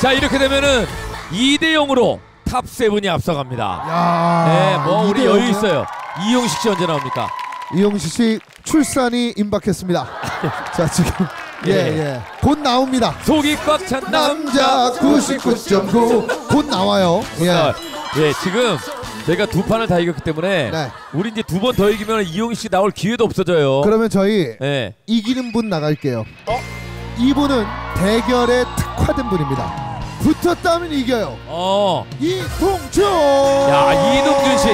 자 이렇게 되면은 2대 0으로 top seven이 앞서갑니다. 야. 네, 뭐 우리? 여유 있어요. 이용식 씨 언제 나옵니까? 이용식 씨 출산이 임박했습니다. 자 지금 예. 예 예 곧 나옵니다. 속이 꽉 찬 남자 99.9 곧 나와요. 예. 아, 예, 지금 저희가 두 판을 다 이겼기 때문에 네. 우리 이제 두 번 더 이기면 이용식 씨 나올 기회도 없어져요. 그러면 저희 예. 이기는 분 나갈게요. 이분은 대결에 특화된 분입니다. 붙었다면 이겨요. 어. 이동준. 야, 이동준 씨.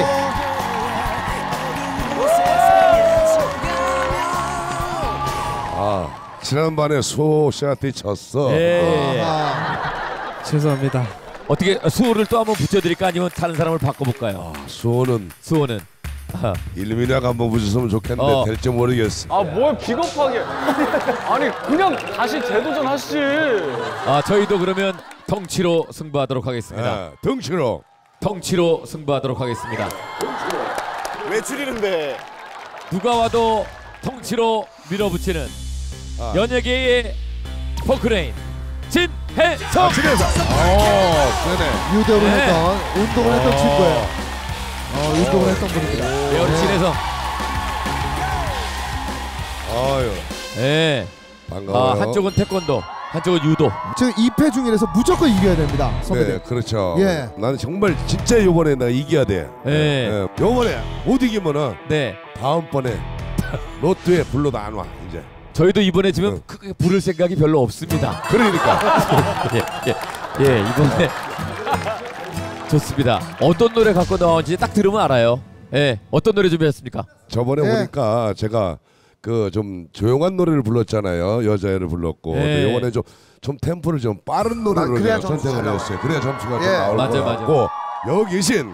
아 지난번에 수호 씨한테 졌어. 예. 죄송합니다. 어떻게 수호를 또 한번 붙여드릴까 아니면 다른 사람을 바꿔볼까요? 아, 수호는 수호는. 일미나가 한번 붙였으면 좋겠는데 어. 될지 모르겠어. 아 뭘 비겁하게 아니 그냥 다시 재도전 하시지 아 저희도 그러면 덩치로 승부하도록 하겠습니다. 아, 덩치로. 덩치로 승부하도록 하겠습니다. 왜 줄이는데? 누가 와도 덩치로 밀어붙이는 아. 연예계의 포크레인 진해성. 아, 진해성. 어, 그러네. 유도를 네. 했던 운동을 했던 친구예요. 어, 운동을 했던 분입니다. 네, 우리 진해성. 아유, 예. 반가워요. 아, 한쪽은 태권도, 한쪽은 유도. 지금 2패 중이라서 무조건 이겨야 됩니다. 네, 선배님. 그렇죠. 예. 나는 정말 진짜 요번에 나 이겨야 돼. 예. 요번에 못 이기면은 네. 다음번에 로또에 불러도 안 와. 이제. 저희도 이번에 지금 응. 크게 부를 생각이 별로 없습니다. 그러니까. 예, 예, 예, 이번에 좋습니다. 어떤 노래 갖고 나온지 딱 들으면 알아요. 예, 어떤 노래 준비했습니까? 저번에 예. 보니까 제가 그 좀 조용한 노래를 불렀잖아요. 여자애를 불렀고. 예. 근데 요번에 좀, 좀 템포를 좀 빠른 노래로 아, 그래야 제가 점수가 선택을 나와. 했어요. 그래야 점수가 예. 좀 나올 맞아요, 것 맞아요. 같고 여기 계신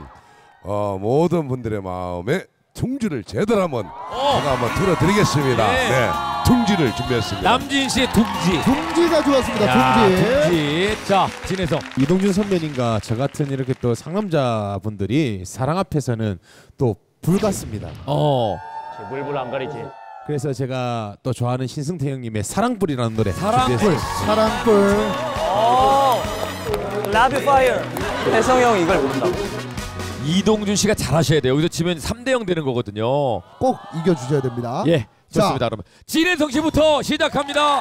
어, 모든 분들의 마음에 둥지를 제대로 한번 제가 한번 틀어드리겠습니다. 예. 네, 둥지를 준비했습니다. 남진 씨의 둥지. 둥지가 좋았습니다. 야, 둥지. 둥지. 자, 진해성. 이동준 선배님과 저 같은 이렇게 또 상남자 분들이 사랑 앞에서는 또 불같습니다. 어, 물불 안 가리지 그래서 제가 또 좋아하는 신승태 형님의 사랑불이라는 노래 사랑불. 사랑불. 라비 파이어 혜성이 형 이걸 모른다 이동준 씨가 잘하셔야 돼요. 여기서 지면 3대 0 되는 거거든요. 꼭 이겨주셔야 됩니다. 예, 자. 좋습니다. 그러면 진해성 씨부터 시작합니다.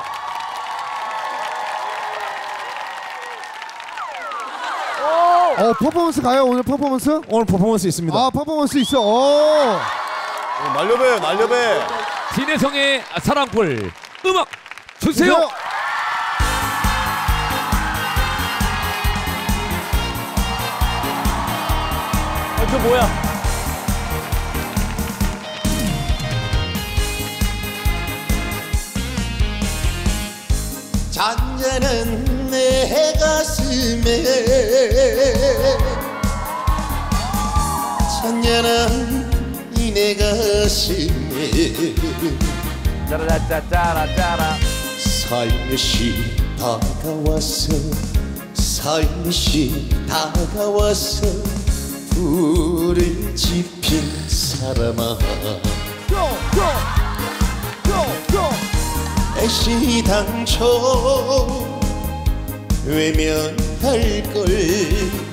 어 퍼포먼스 가요 오늘 퍼포먼스? 오늘 퍼포먼스 있습니다. 아 퍼포먼스 있어. 오. 날려배, 날려배. 진해성의 사랑불 음악 주세요. 주세요. 아 저 뭐야 잔잔한 내 가슴에 잔잔한 이내 가슴에 짜라짜짜라짜라. 살며시 다가와서 살며시 다가와서 불을 지핀 사람아. 애시당초 외면할 걸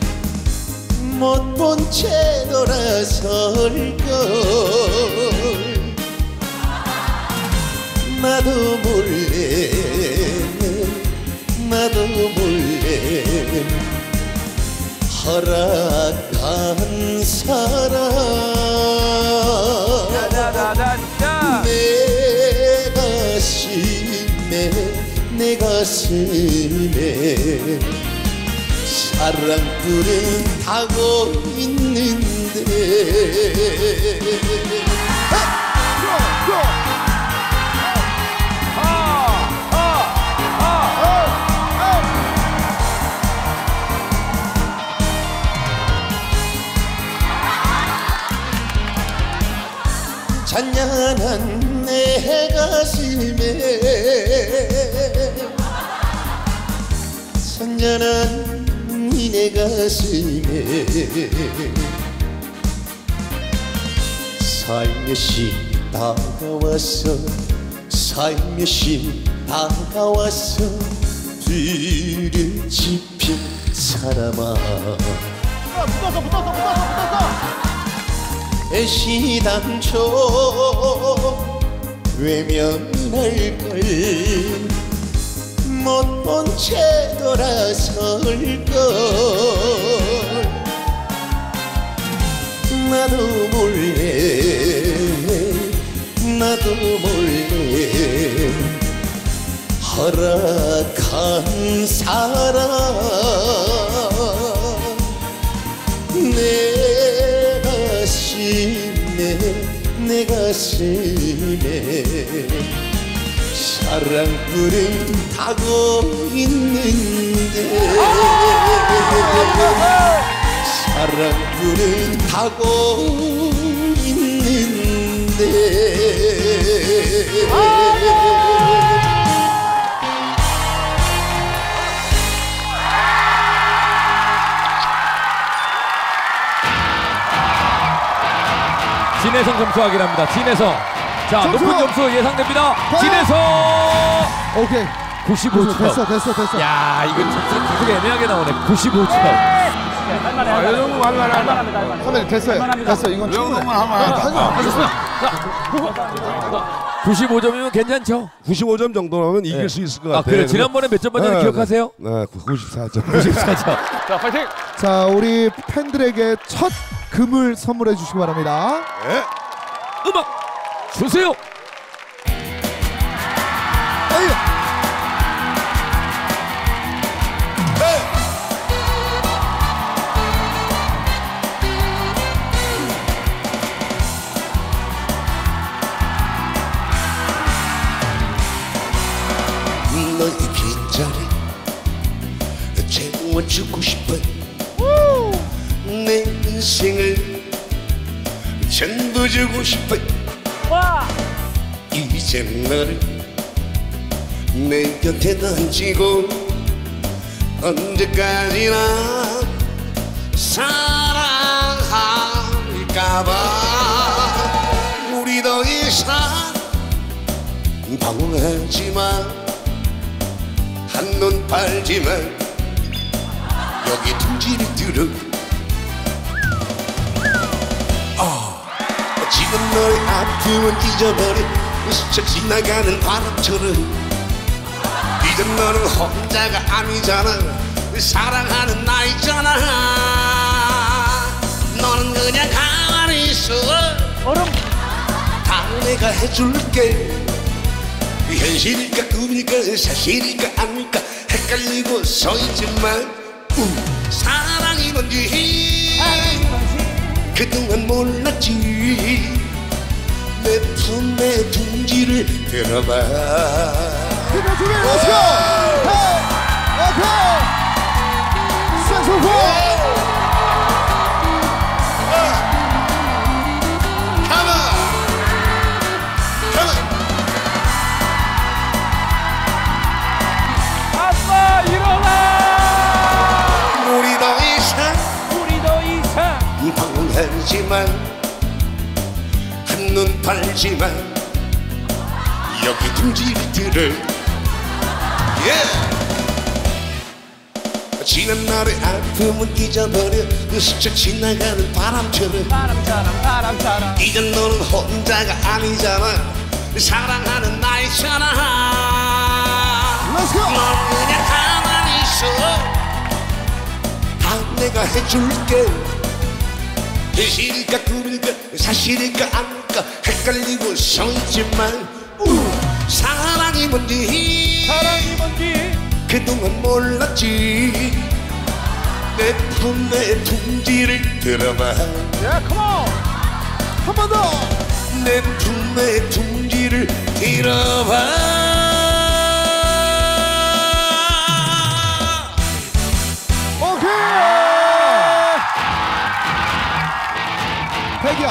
못 본 채 돌아설 걸 나도 몰래 나도 몰래 허락한 사람. 내 가슴에 내 가슴에 사랑불은 타고 있는데 잔잔한 내 가슴에 잔잔한 이내 가슴에 살며시 다가와서 살며시 다가와서 뒤를 지핀 사람아. 붙었어 붙었어 붙었어 붙었어. 애 시당초 외면할 걸 못 본 채 돌아설 걸 나도 몰래 나도 몰래 허락한 사랑 가슴에 내 가슴에 사랑불을 타고 있는데. 사랑불을 타고 진혜성 점수 확인합니다. 진혜성. 자, 점수! 높은 점수 예상됩니다. 과연? 진혜성 오케이 95점. 됐어 됐어 됐어 야, 이거 점수 계속 애매하게 나오네. 95점. 할만해. 아, 이 정도 할만합니다. 할만합니다. 선배님 됐어요 됐어 이건 충분해 하지마 95점이면 괜찮죠? 95점 정도라면 이길 네. 수 있을 것 아, 같아요. 그래. 지난번에 몇 점 받는지 네, 기억하세요? 네, 94점. 94점. 자, 파이팅! 자 우리 팬들에게 첫 금을 선물해 주시기 바랍니다 네. 음악 주세요. 에이. 너의 빈자리 채워 주고 싶어 주고 싶어 이제 너를 내 곁에 던지고 언제까지나 사랑할까봐 우리 더 이상 방황하지마 한눈 팔지만 여기 둥지를 들어 지금 너의 아픔은 잊어버려 스쳐 지나가는 바람처럼. 이제 너는 혼자가 아니잖아. 사랑하는 나 있잖아. 너는 그냥 가만히 있어. 얼음. 다 내가 해줄게. 현실일까 꿈일까 사실일까 아닐까 헷갈리고 서 있지만 우, 사랑이 뭔지 그동안 몰랐지. 내 품에 둥지를 들어봐. 힘을 주게 let's go hey 오케이 방황하지만 한눈 팔지만 여기 들어 yeah. 지난 날의 아픔은 잊어버려. 스쳐 지나가는 바람처럼. 바람처럼 바람처럼. 이젠 너는 혼자가 아니잖아. 사랑하는 나 있잖아 Let's go! 넌 그냥 가만히 있어. 다 내가 해줄게. 현 실일까 꿈일까 사실일까 아닐까 헷갈리고 서있지만 우, 사랑이 뭔지. 사랑이 뭔지. 그동안 몰랐지. 내 품에 둥지를 들어봐. 야, 컴온! 한번 더! 내 품에 둥지를 들어봐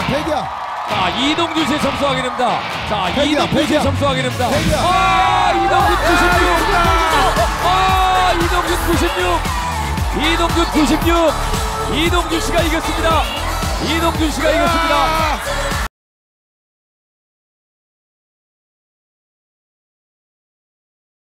백이야. 자, 이동준 씨의 점수 확인입니다. 자, 백이야, 이동준 씨의 백이야. 점수 확인입니다. 백이야. 아, 이동준 96. 아, 이동준 96. 이동준 96. 이동준 씨가 이겼습니다. 이동준 씨가 이겼습니다.